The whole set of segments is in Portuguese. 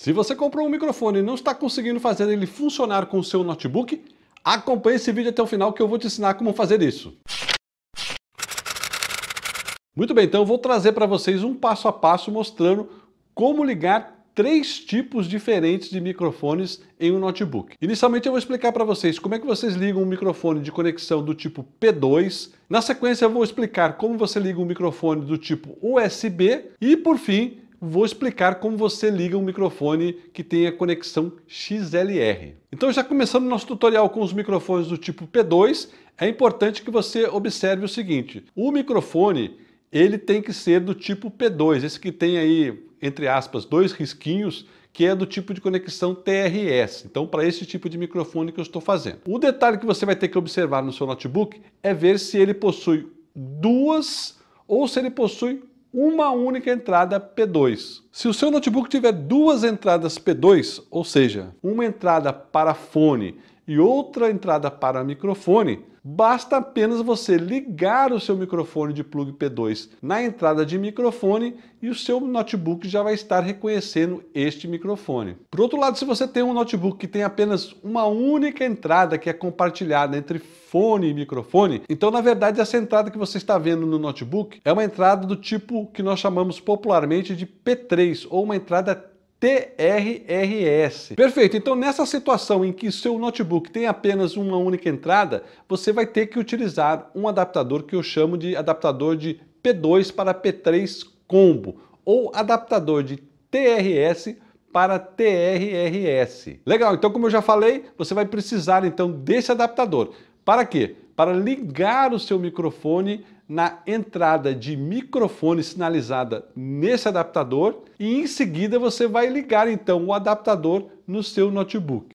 Se você comprou um microfone e não está conseguindo fazer ele funcionar com o seu notebook, acompanhe esse vídeo até o final que eu vou te ensinar como fazer isso. Muito bem, então eu vou trazer para vocês um passo a passo mostrando como ligar três tipos diferentes de microfones em um notebook. Inicialmente eu vou explicar para vocês como é que vocês ligam um microfone de conexão do tipo P2. Na sequência eu vou explicar como você liga um microfone do tipo USB e por fim vou explicar como você liga um microfone que tenha conexão XLR. Então já começando nosso tutorial com os microfones do tipo P2, é importante que você observe o seguinte, o microfone ele tem que ser do tipo P2, esse que tem aí, entre aspas, dois risquinhos, que é do tipo de conexão TRS. Então, para esse tipo de microfone que eu estou fazendo. O detalhe que você vai ter que observar no seu notebook é ver se ele possui duas ou se ele possui uma única entrada P2. Se o seu notebook tiver duas entradas P2, ou seja, uma entrada para fone e outra entrada para microfone, basta apenas você ligar o seu microfone de plug P2 na entrada de microfone e o seu notebook já vai estar reconhecendo este microfone. Por outro lado, se você tem um notebook que tem apenas uma única entrada que é compartilhada entre fone e microfone, então na verdade essa entrada que você está vendo no notebook é uma entrada do tipo que nós chamamos popularmente de P3 ou uma entrada TRRS. Perfeito, então nessa situação em que seu notebook tem apenas uma única entrada, você vai ter que utilizar um adaptador que eu chamo de adaptador de P2 para P3 combo, ou adaptador de TRS para TRRS. Legal, então como eu já falei, você vai precisar então desse adaptador. Para quê? Para ligar o seu microfone na entrada de microfone sinalizada nesse adaptador e em seguida você vai ligar então o adaptador no seu notebook.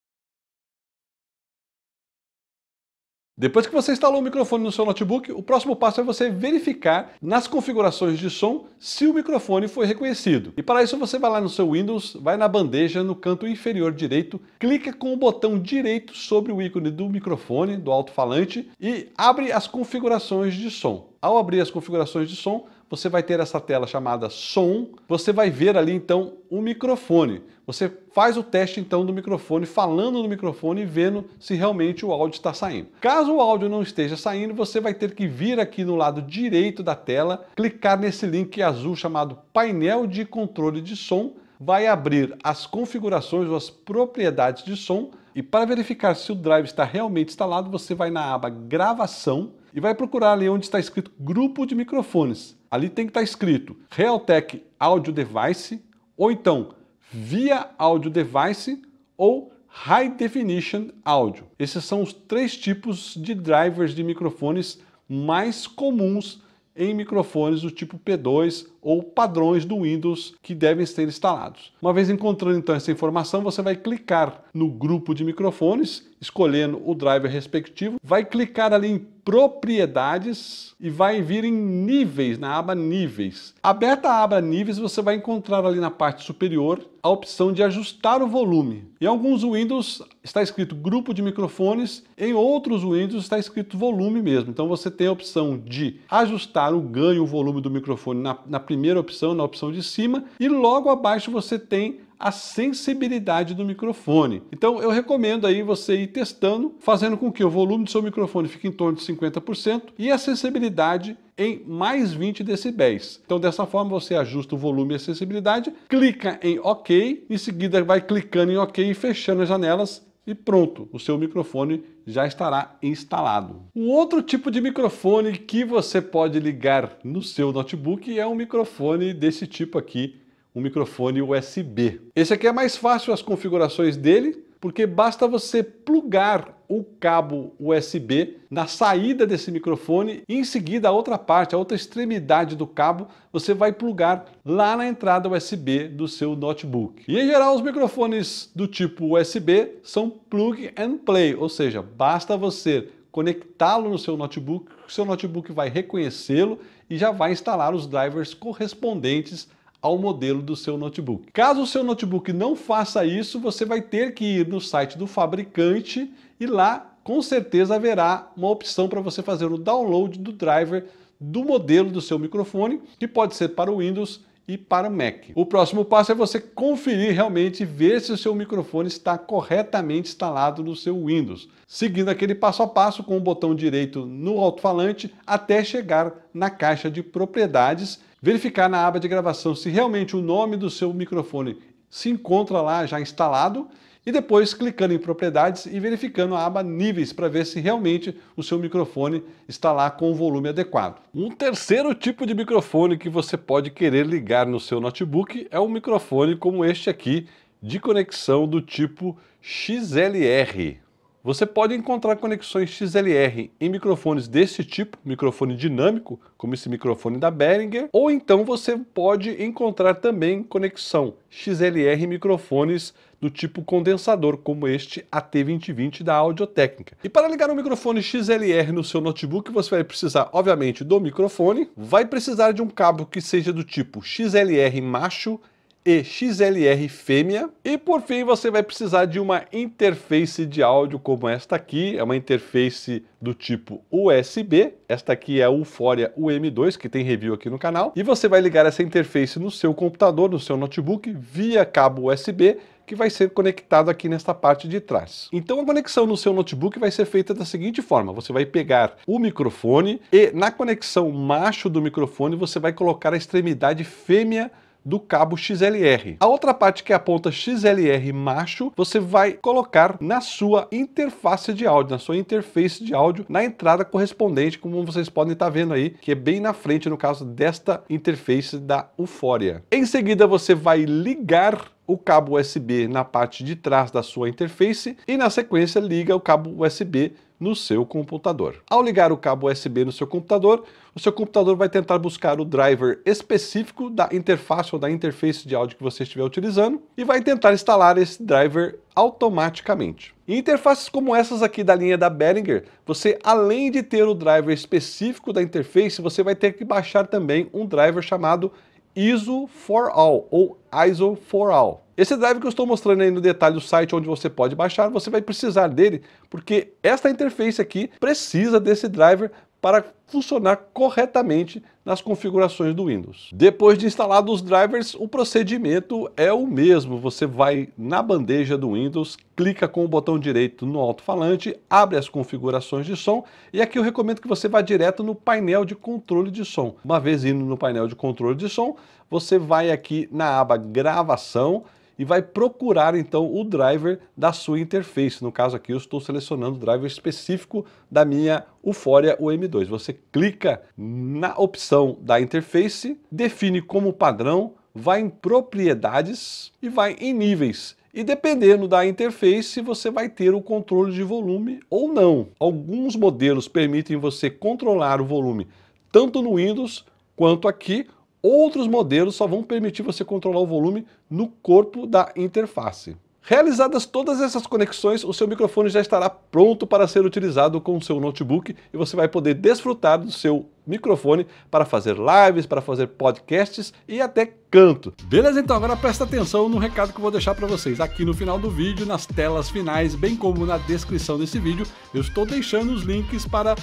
Depois que você instalou o microfone no seu notebook, o próximo passo é você verificar nas configurações de som se o microfone foi reconhecido. E para isso você vai lá no seu Windows, vai na bandeja no canto inferior direito, clica com o botão direito sobre o ícone do microfone, do alto-falante e abre as configurações de som. Ao abrir as configurações de som, você vai ter essa tela chamada som, você vai ver ali então o microfone. Você faz o teste então do microfone, falando no microfone e vendo se realmente o áudio está saindo. Caso o áudio não esteja saindo, você vai ter que vir aqui no lado direito da tela, clicar nesse link azul chamado painel de controle de som, vai abrir as configurações ou as propriedades de som e para verificar se o drive está realmente instalado, você vai na aba gravação e vai procurar ali onde está escrito grupo de microfones. Ali tem que estar escrito Realtek Audio Device ou então Via Audio Device ou High Definition Audio. Esses são os três tipos de drivers de microfones mais comuns em microfones do tipo P2 ou padrões do Windows que devem ser instalados. Uma vez encontrando então essa informação, você vai clicar no grupo de microfones, escolhendo o driver respectivo, vai clicar ali em propriedades e vai vir em níveis, na aba níveis. Aberta a aba níveis, você vai encontrar ali na parte superior a opção de ajustar o volume. Em alguns Windows está escrito grupo de microfones, em outros Windows está escrito volume mesmo. Então você tem a opção de ajustar o ganho, o volume do microfone na, na primeira opção, na opção de cima, e logo abaixo você tem a sensibilidade do microfone. Então eu recomendo aí você ir testando, fazendo com que o volume do seu microfone fique em torno de 50% e a sensibilidade em mais 20 decibéis. Então dessa forma você ajusta o volume e a sensibilidade, clica em OK, em seguida vai clicando em OK e fechando as janelas e pronto, o seu microfone já estará instalado. Um outro tipo de microfone que você pode ligar no seu notebook é um microfone desse tipo aqui, um microfone USB. Esse aqui é mais fácil as configurações dele, porque basta você plugar o cabo USB na saída desse microfone e em seguida a outra parte, a outra extremidade do cabo, você vai plugar lá na entrada USB do seu notebook. E em geral os microfones do tipo USB são plug and play, ou seja, basta você conectá-lo no seu notebook, o seu notebook vai reconhecê-lo e já vai instalar os drivers correspondentes ao modelo do seu notebook. Caso o seu notebook não faça isso, você vai ter que ir no site do fabricante e lá com certeza haverá uma opção para você fazer o download do driver do modelo do seu microfone, que pode ser para o Windows e para o Mac. O próximo passo é você conferir realmente ver se o seu microfone está corretamente instalado no seu Windows, seguindo aquele passo a passo com o botão direito no alto-falante até chegar na caixa de propriedades, verificar na aba de gravação se realmente o nome do seu microfone se encontra lá já instalado e depois clicando em propriedades e verificando a aba níveis para ver se realmente o seu microfone está lá com o volume adequado. Um terceiro tipo de microfone que você pode querer ligar no seu notebook é um microfone como este aqui de conexão do tipo XLR. Você pode encontrar conexões XLR em microfones desse tipo, microfone dinâmico, como esse microfone da Behringer, ou então você pode encontrar também conexão XLR em microfones do tipo condensador, como este AT2020 da Audio-Técnica. E para ligar um microfone XLR no seu notebook, você vai precisar, obviamente, do microfone, vai precisar de um cabo que seja do tipo XLR macho, e XLR fêmea. E por fim você vai precisar de uma interface de áudio como esta aqui, é uma interface do tipo USB. Esta aqui é a Uforia UM2, que tem review aqui no canal. E você vai ligar essa interface no seu computador, no seu notebook, via cabo USB, que vai ser conectado aqui nesta parte de trás. Então a conexão no seu notebook vai ser feita da seguinte forma, você vai pegar o microfone e na conexão macho do microfone você vai colocar a extremidade fêmea do cabo XLR. A outra parte que é a ponta XLR macho, você vai colocar na sua interface de áudio, na sua interface de áudio, na entrada correspondente, como vocês podem estar vendo aí, que é bem na frente no caso desta interface da Uforia. Em seguida você vai ligar o cabo USB na parte de trás da sua interface e na sequência liga o cabo USB no seu computador. Ao ligar o cabo USB no seu computador, o seu computador vai tentar buscar o driver específico da interface ou da interface de áudio que você estiver utilizando e vai tentar instalar esse driver automaticamente. Em interfaces como essas aqui da linha da Behringer, você além de ter o driver específico da interface, você vai ter que baixar também um driver chamado ISO for All ou ISO for All. Esse drive que eu estou mostrando aí no detalhe do site onde você pode baixar, você vai precisar dele porque esta interface aqui precisa desse driver para funcionar corretamente nas configurações do Windows. Depois de instalados os drivers, o procedimento é o mesmo. Você vai na bandeja do Windows, clica com o botão direito no alto-falante, abre as configurações de som e aqui eu recomendo que você vá direto no painel de controle de som. Uma vez indo no painel de controle de som, você vai aqui na aba gravação e vai procurar então o driver da sua interface. No caso aqui eu estou selecionando o driver específico da minha Uforia UM2. Você clica na opção da interface, define como padrão, vai em propriedades e vai em níveis. E dependendo da interface, você vai ter o controle de volume ou não. Alguns modelos permitem você controlar o volume tanto no Windows quanto aqui, Outros modelos só vão permitir você controlar o volume no corpo da interface. Realizadas todas essas conexões, o seu microfone já estará pronto para ser utilizado com o seu notebook e você vai poder desfrutar do seu microfone para fazer lives, para fazer podcasts e até canto. Beleza? Então agora presta atenção no recado que eu vou deixar para vocês. Aqui no final do vídeo, nas telas finais, bem como na descrição desse vídeo, eu estou deixando os links para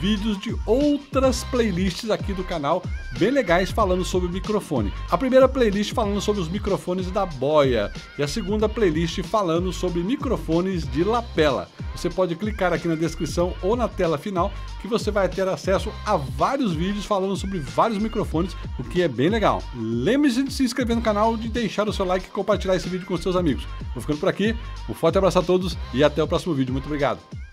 vídeos de outras playlists aqui do canal, bem legais falando sobre microfone. A primeira playlist falando sobre os microfones da Boya e a segunda playlist falando sobre microfones de lapela. Você pode clicar aqui na descrição ou na tela final que você vai ter acesso a vários vídeos falando sobre vários microfones, o que é bem legal. Lembre-se de se inscrever no canal, de deixar o seu like e compartilhar esse vídeo com seus amigos. Vou ficando por aqui, um forte abraço a todos e até o próximo vídeo. Muito obrigado.